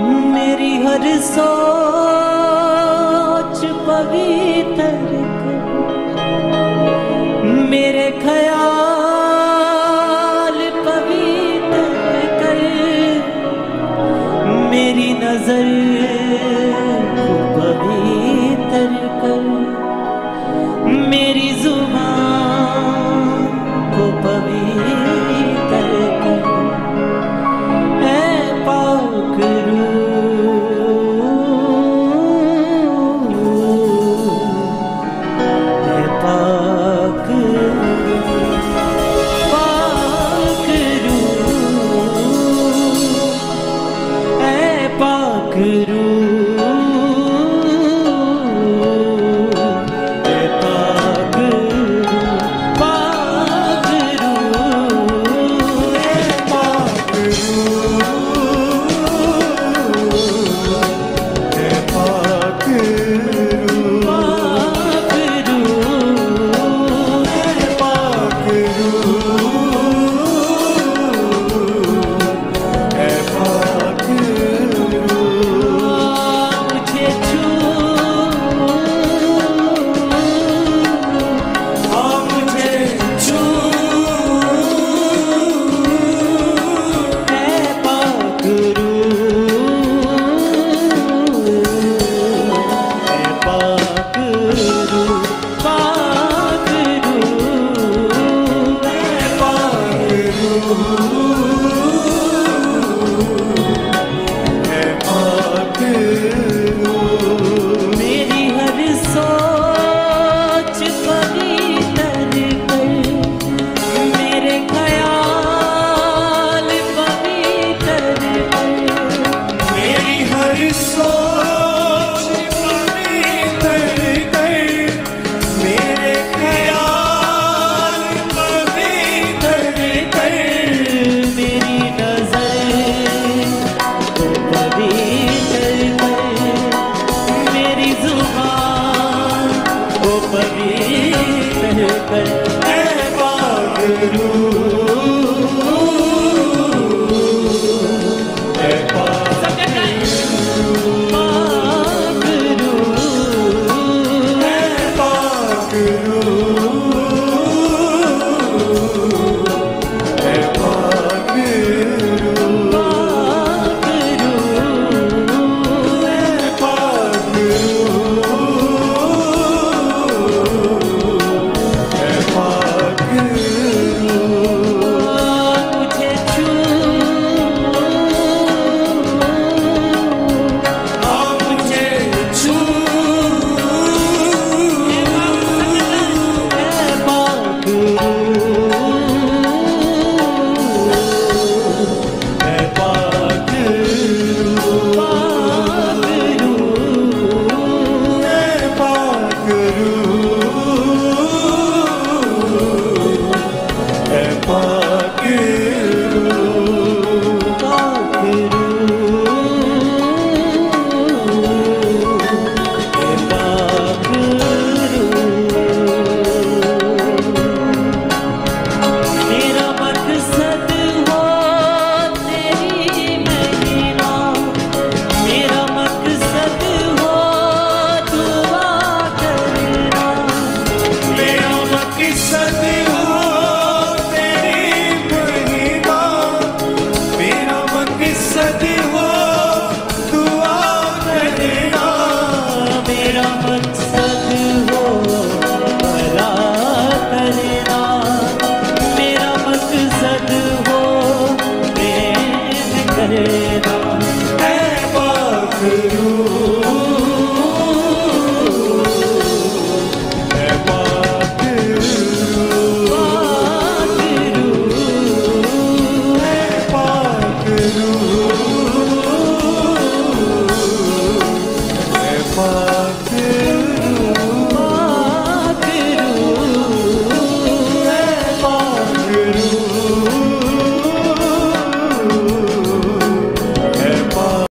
मेरी हर सोच पवित्र मेरे ख्याल पवित्र कर। मेरी नज़र Guru Oh. Hey, Father,